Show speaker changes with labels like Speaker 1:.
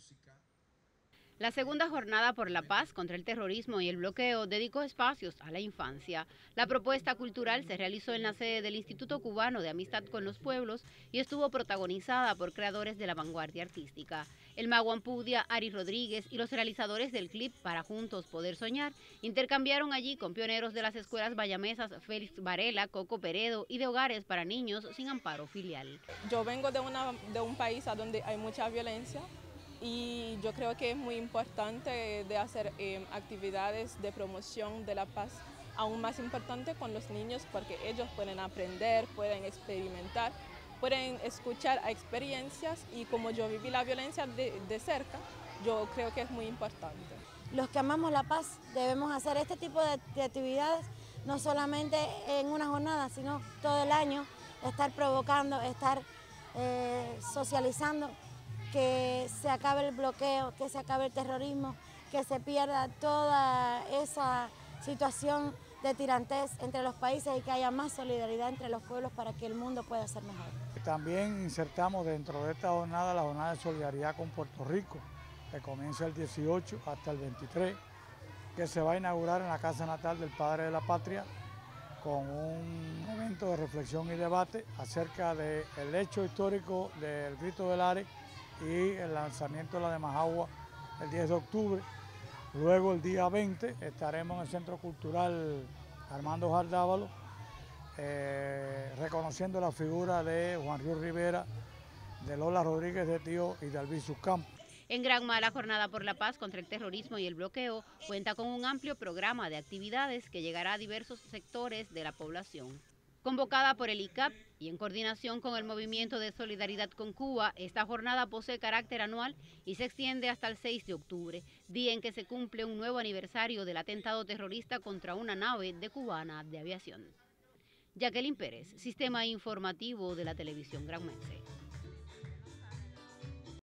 Speaker 1: música.
Speaker 2: La segunda jornada por la paz contra el terrorismo y el bloqueo dedicó espacios a la infancia. La propuesta cultural se realizó en la sede del Instituto Cubano de Amistad con los Pueblos y estuvo protagonizada por creadores de la vanguardia artística. El mago Ampudia, Ari Rodríguez y los realizadores del clip Para Juntos Poder Soñar intercambiaron allí con pioneros de las escuelas bayamesas Félix Varela, Coco Peredo y de hogares para niños sin amparo filial.
Speaker 3: Yo vengo de, una, de un país donde hay mucha violencia y yo creo que es muy importante de hacer eh, actividades de promoción de la paz, aún más importante con los niños porque ellos pueden aprender, pueden experimentar, pueden escuchar experiencias y como yo viví la violencia de, de cerca, yo creo que es muy importante.
Speaker 4: Los que amamos la paz debemos hacer este tipo de, actividades no solamente en una jornada, sino todo el año, estar provocando, estar eh, socializando que se acabe el bloqueo, que se acabe el terrorismo, que se pierda toda esa situación de tirantez entre los países y que haya más solidaridad entre los pueblos para que el mundo pueda ser mejor.
Speaker 5: También insertamos dentro de esta jornada la jornada de solidaridad con Puerto Rico, que comienza el 18 hasta el 23, que se va a inaugurar en la casa natal del Padre de la Patria con un evento de reflexión y debate acerca del hecho histórico del Grito del Are y el lanzamiento de la de Majagua el 10 de octubre. Luego el día 20 estaremos en el Centro Cultural Armando Jardávalo eh, reconociendo la figura de Juan Río Rivera, de Lola Rodríguez de Tío y de Albizu Campos.
Speaker 2: En Granma, la Jornada por la Paz contra el Terrorismo y el Bloqueo cuenta con un amplio programa de actividades que llegará a diversos sectores de la población. Convocada por el ICAP y en coordinación con el Movimiento de Solidaridad con Cuba, esta jornada posee carácter anual y se extiende hasta el 6 de octubre, día en que se cumple un nuevo aniversario del atentado terrorista contra una nave de cubana de aviación. Jacqueline Pérez, Sistema Informativo de la Televisión Granmense.